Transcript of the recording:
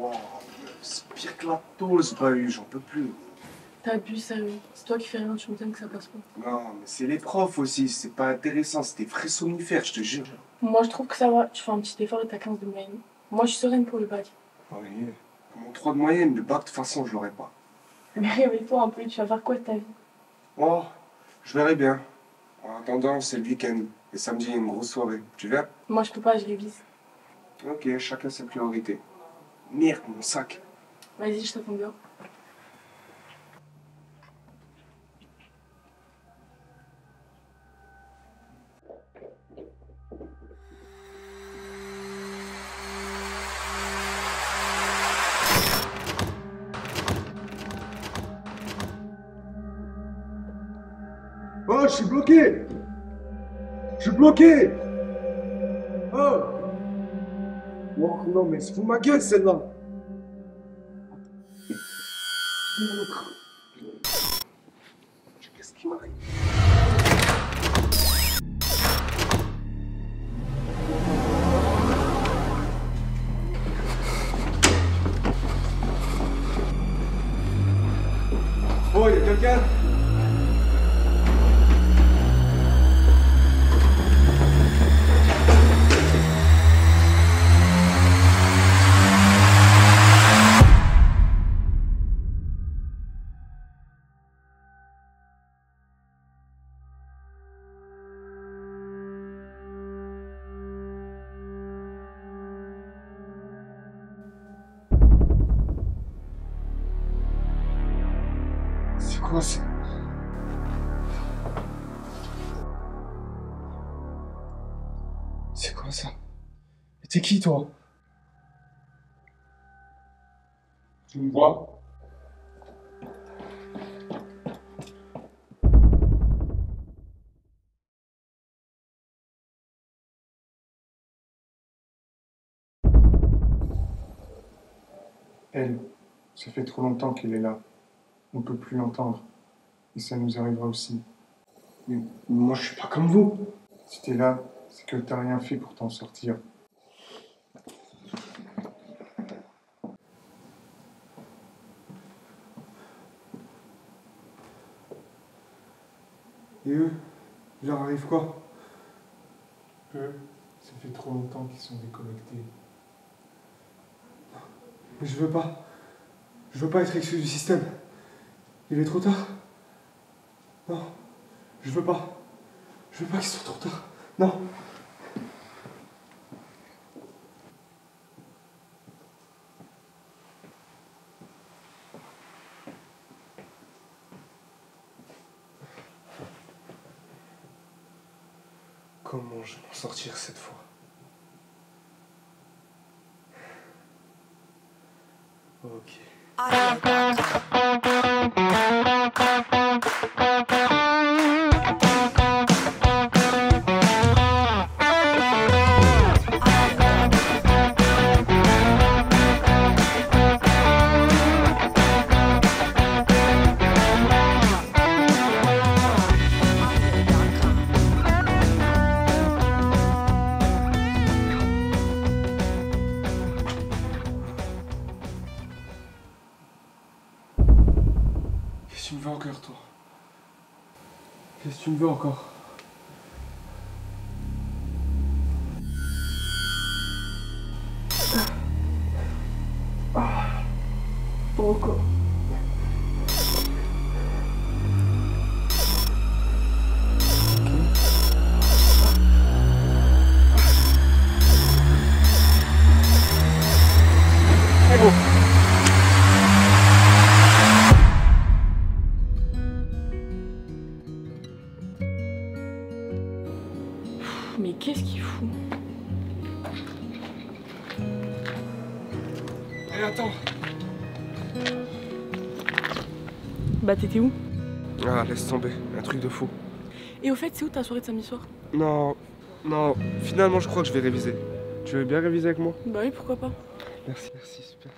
Wow, c'est pire que la tôle, ce bahut, j'en peux plus. T'abuses, sérieux. C'est toi qui fais rien, tu me que ça passe pas. Non, mais c'est les profs aussi, c'est pas intéressant, des frais somnifères, je te jure. Moi, je trouve que ça va. Tu fais un petit effort et t'as 15 de moyenne. Moi, je suis sereine pour le bac. Oui, mon 3 de moyenne, le bac, de toute façon, je l'aurai pas. Mais réveille-toi un peu, tu vas faire quoi de ta vie? Oh, je verrai bien. En attendant, c'est le week-end. Et samedi, une grosse soirée. Tu viens Moi, je peux pas, je révise. Ok, chacun ses priorités. Merde, mon sac. Vas-y, je t'attends bien. Oh, je suis bloqué Je suis bloqué Oh Oh non, mais c'est pour ma gueule celle-là Qu'est-ce qui quelqu'un C'est quoi ça? Mais t'es qui toi? Tu me vois? Elle, ça fait trop longtemps qu'elle est là. On ne peut plus l'entendre. Et ça nous arrivera aussi. Mais moi je suis pas comme vous. Si t'es là, c'est que t'as rien fait pour t'en sortir. Et eux Il leur arrive quoi? Eux, ça fait trop longtemps qu'ils sont déconnectés. Mais je veux pas. Je veux pas être exclu du système. Il est trop tard. Non. Je veux pas. Je veux pas qu'il soit trop tard. Non. Comment je vais m'en sortir cette fois? Ok. Tu me veux encore, toi? Qu'est-ce que tu me veux encore? Pourquoi Eh, attends. Bah t'étais où? Ah, laisse tomber, un truc de fou. Et au fait, c'est où ta soirée de samedi soir? Non, non, finalement, je crois que je vais réviser. Tu veux bien réviser avec moi? Bah oui, pourquoi pas. Merci, merci, super.